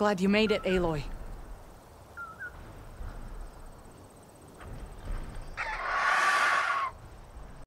Glad you made it, Aloy.